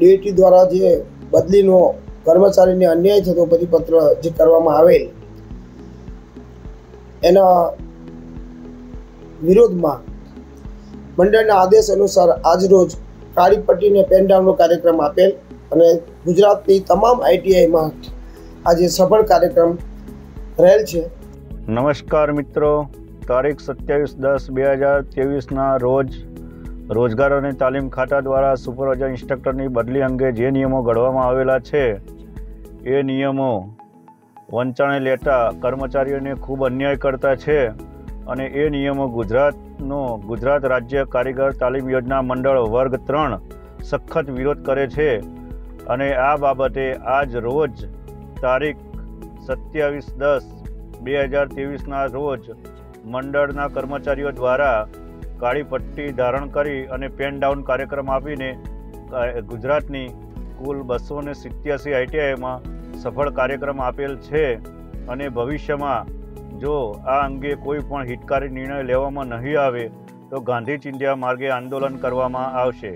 ડીએટી દ્વારા જે બદલીનો કર્મચારીને અન્યાય થતો પરિપત્ર જે કરવામાં આવેલ, એના વિરોધમાં મંડળના આદેશ અનુસાર આજરોજ કાળી પટ્ટીને પેનડાઉનનો કાર્યક્રમ આપેલ અને ગુજરાતની તમામ આઈટીઆઈમાં આજે સફળ કાર્યક્રમ રહેલ છે. નમસ્કાર મિત્રો. તારીખ સત્યાવીસ દસ બે હજાર ત્રેવીસના રોજ રોજગાર અને તાલીમ ખાતા દ્વારા સુપરવાઇઝર ઇન્સ્ટ્રક્ટરની બદલી અંગે જે નિયમો ઘડવામાં આવેલા છે, એ નિયમો વંચાણે લેતા કર્મચારીઓને ખૂબ અન્યાય કરતા છે અને એ નિયમો ગુજરાતનો ગુજરાત રાજ્ય કારીગર તાલીમ યોજના મંડળ વર્ગ ત્રણ સખત વિરોધ કરે છે અને આ બાબતે આજ રોજ તારીખ સત્યાવીસ દસ બે હજાર ત્રેવીસના રોજ મંડળના કર્મચારીઓ દ્વારા કાળી પટ્ટી ધારણ કરી અને પેન ડાઉન કાર્યક્રમ આપીને ગુજરાતની કુલ બસો ને સિત્યાસી આઈટીઆઈમાં સફળ કાર્યક્રમ આપેલ છે. અને ભવિષ્યમાં જો આ અંગે કોઈ પણ હિતકારી નિર્ણય લેવામાં નહીં આવે, તો ગાંધી ચિંધ્યા માર્ગે આંદોલન કરવામાં આવશે.